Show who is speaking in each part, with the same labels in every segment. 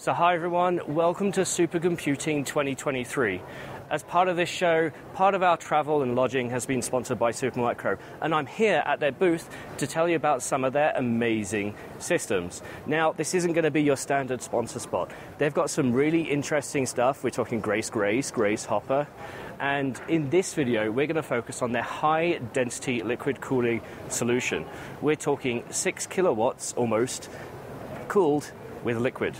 Speaker 1: So, hi everyone, welcome to Supercomputing 2023. As part of this show, part of our travel and lodging has been sponsored by Supermicro, and I'm here at their booth to tell you about some of their amazing systems. Now, this isn't going to be your standard sponsor spot. They've got some really interesting stuff. We're talking Grace Grace, Grace Hopper, and in this video, we're going to focus on their high density liquid cooling solution. We're talking six kilowatts almost, cooled with liquid.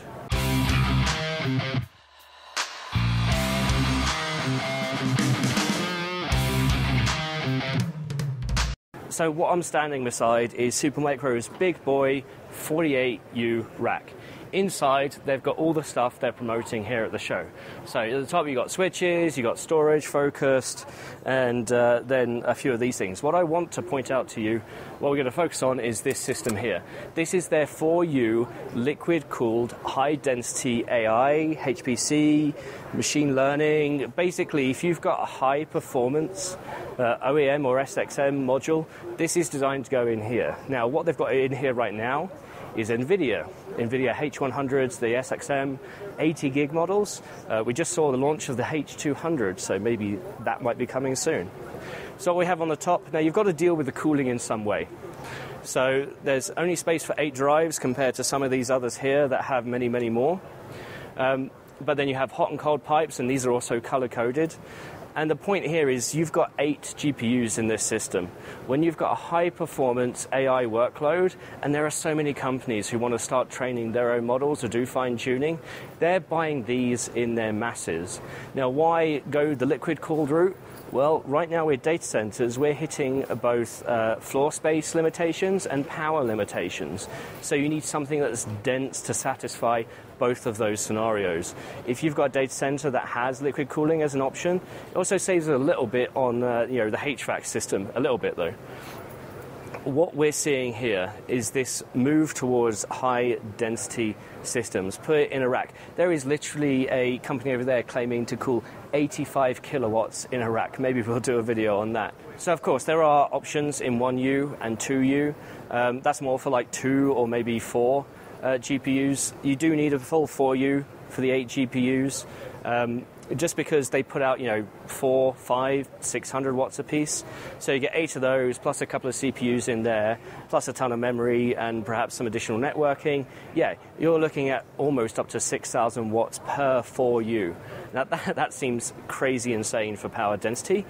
Speaker 1: So what I'm standing beside is Supermicro's big boy 48U rack. Inside, they've got all the stuff they're promoting here at the show. So at the top, you've got switches, you've got storage focused, and uh, then a few of these things. What I want to point out to you, what we're going to focus on is this system here. This is their 4U liquid cooled high density AI, HPC, machine learning. Basically, if you've got a high performance uh, OEM or SXM module, this is designed to go in here. Now, what they've got in here right now is NVIDIA. NVIDIA H100s, the SXM 80 gig models. Uh, we just saw the launch of the H200, so maybe that might be coming soon. So, what we have on the top, now you've got to deal with the cooling in some way. So, there's only space for eight drives compared to some of these others here that have many, many more. Um, but then you have hot and cold pipes, and these are also color coded. And the point here is you've got eight GPUs in this system. When you've got a high performance AI workload, and there are so many companies who want to start training their own models or do fine tuning, they're buying these in their masses. Now, why go the liquid cooled route? Well, right now with data centers, we're hitting both uh, floor space limitations and power limitations. So you need something that's dense to satisfy both of those scenarios. If you've got a data center that has liquid cooling as an option, it also saves a little bit on uh, you know the HVAC system, a little bit though what we're seeing here is this move towards high density systems put in a rack. There is literally a company over there claiming to cool 85 kilowatts in a rack. Maybe we'll do a video on that. So, of course, there are options in 1U and 2U. Um, that's more for like two or maybe four uh, GPUs. You do need a full 4U for the eight GPUs. Um, just because they put out, you know, four, five, six hundred watts a piece. So you get eight of those, plus a couple of CPUs in there, plus a ton of memory and perhaps some additional networking. Yeah, you're looking at almost up to 6,000 watts per 4U. Now that, that seems crazy insane for power density,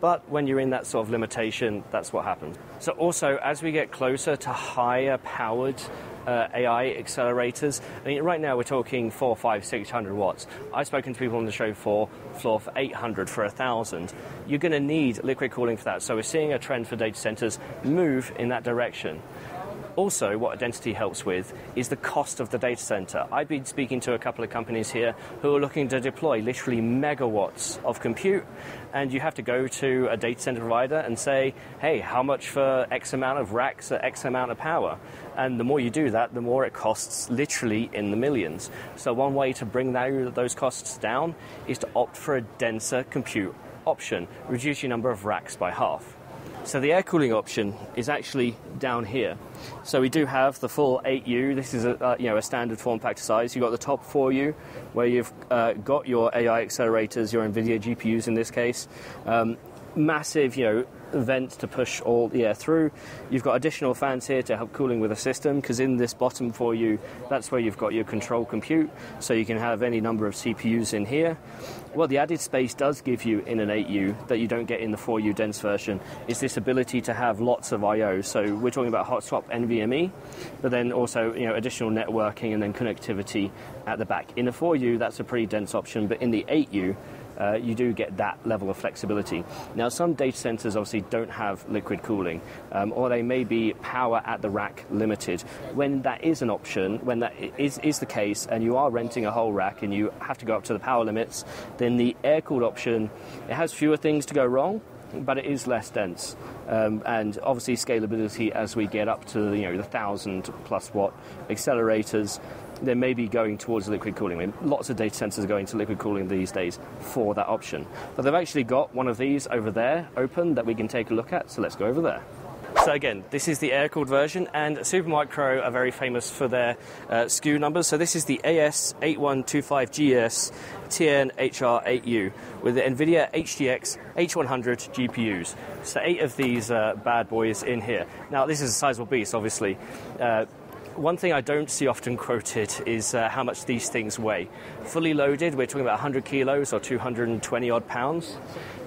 Speaker 1: but when you're in that sort of limitation, that's what happens. So also, as we get closer to higher powered uh, AI accelerators. I mean, right now we're talking four, five, six hundred watts. I've spoken to people on the show for floor for 800, for 1,000. You're going to need liquid cooling for that. So we're seeing a trend for data centers move in that direction. Also, what identity helps with is the cost of the data center. I've been speaking to a couple of companies here who are looking to deploy literally megawatts of compute, and you have to go to a data center provider and say, hey, how much for X amount of racks at X amount of power? And the more you do that, the more it costs literally in the millions. So, one way to bring those costs down is to opt for a denser compute option, reduce your number of racks by half. So the air cooling option is actually down here. So we do have the full 8U. This is a uh, you know a standard form factor size. You've got the top 4U, where you've uh, got your AI accelerators, your NVIDIA GPUs in this case. Um, massive, you know, vent to push all the air through. You've got additional fans here to help cooling with the system because in this bottom 4U, that's where you've got your control compute, so you can have any number of CPUs in here. What the added space does give you in an 8U that you don't get in the 4U dense version is this ability to have lots of I/O. So we're talking about hot swap NVMe, but then also you know additional networking and then connectivity at the back. In the 4U, that's a pretty dense option, but in the 8U, uh, you do get that level of flexibility. Now, some data centers obviously don't have liquid cooling, um, or they may be power at the rack limited. When that is an option, when that is, is the case, and you are renting a whole rack and you have to go up to the power limits, then the air cooled option it has fewer things to go wrong, but it is less dense. Um, and obviously scalability as we get up to you know the thousand plus watt accelerators they may be going towards liquid cooling. I mean, lots of data centers are going to liquid cooling these days for that option. But they've actually got one of these over there open that we can take a look at, so let's go over there. So again, this is the air-cooled version, and Supermicro are very famous for their uh, SKU numbers. So this is the AS8125GS TN HR8U with the NVIDIA HGX H100 GPUs. So eight of these uh, bad boys in here. Now this is a sizable beast, obviously. Uh, one thing I don't see often quoted is uh, how much these things weigh. Fully loaded, we're talking about 100 kilos or 220 odd pounds.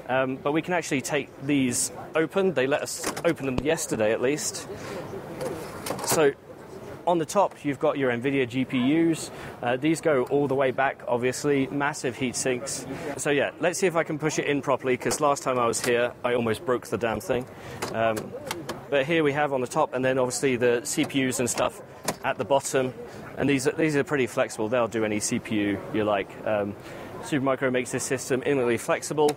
Speaker 1: Um, but we can actually take these open. They let us open them yesterday at least. So on the top, you've got your NVIDIA GPUs. Uh, these go all the way back, obviously, massive heat sinks. So, yeah, let's see if I can push it in properly because last time I was here, I almost broke the damn thing. Um, but here we have on the top, and then obviously the CPUs and stuff at the bottom. And these are, these are pretty flexible, they'll do any CPU you like. Um, Supermicro makes this system infinitely flexible.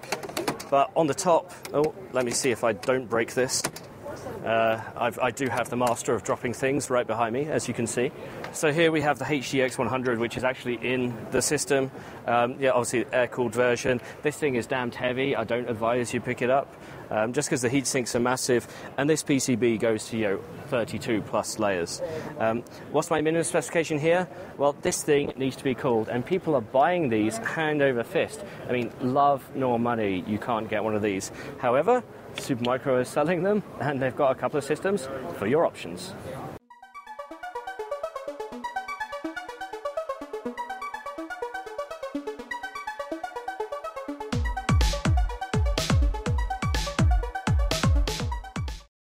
Speaker 1: But on the top, oh, let me see if I don't break this. Uh, I do have the master of dropping things right behind me, as you can see. So here we have the HGX 100, which is actually in the system. Um, yeah, obviously air-cooled version. This thing is damned heavy. I don't advise you pick it up, um, just because the heat sinks are massive. And this PCB goes to you know 32 plus layers. Um, what's my minimum specification here? Well, this thing needs to be cooled, and people are buying these hand over fist. I mean, love nor money, you can't get one of these. However, Supermicro is selling them, and they've got a couple of systems for your options.